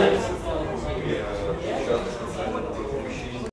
vocês.